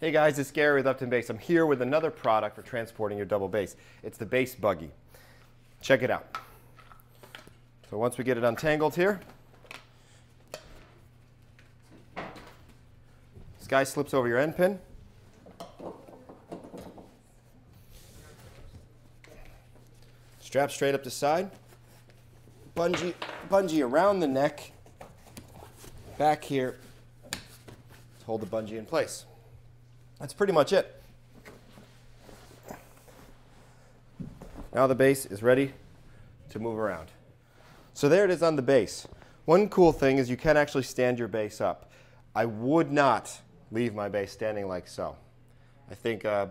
Hey guys, it's Gary with Upton Bass. I'm here with another product for transporting your double bass. It's the Bass Buggie. Check it out. So once we get it untangled here, this guy slips over your end pin. Strap straight up the side. Bungee, bungee around the neck. Back here. Hold the bungee in place. That's pretty much it. Now the bass is ready to move around. So there it is on the bass. One cool thing is you can actually stand your bass up. I would not leave my bass standing like so. I think uh,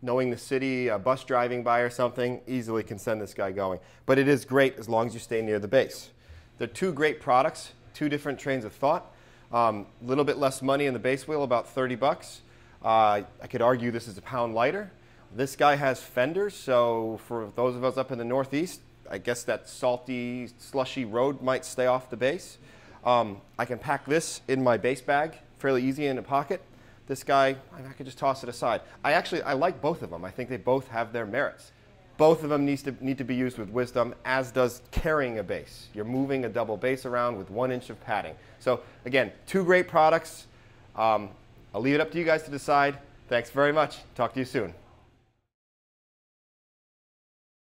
knowing the city, a bus driving by or something, easily can send this guy going. But it is great as long as you stay near the bass. They're two great products, two different trains of thought. A um, little bit less money in the bass wheel, about 30 bucks. Uh, I could argue this is a pound lighter. This guy has fenders, so for those of us up in the Northeast, I guess that salty, slushy road might stay off the bass. Um, I can pack this in my bass bag fairly easy in a pocket. This guy, I could just toss it aside. I actually, I like both of them. I think they both have their merits. Both of them needs to, need to be used with wisdom, as does carrying a bass. You're moving a double bass around with one inch of padding. So again, two great products. Um, I'll leave it up to you guys to decide. Thanks very much. Talk to you soon.